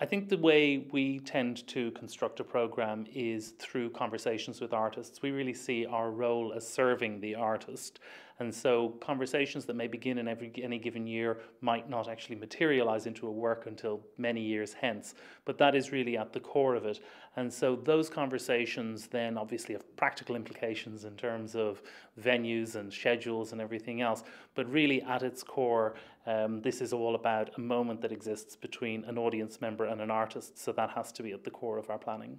I think the way we tend to construct a program is through conversations with artists. We really see our role as serving the artist. And so conversations that may begin in every any given year might not actually materialize into a work until many years hence. But that is really at the core of it. And so those conversations then obviously have practical implications in terms of venues and schedules and everything else. But really at its core, um, this is all about a moment that exists between an audience member and an artist. So that has to be at the core of our planning.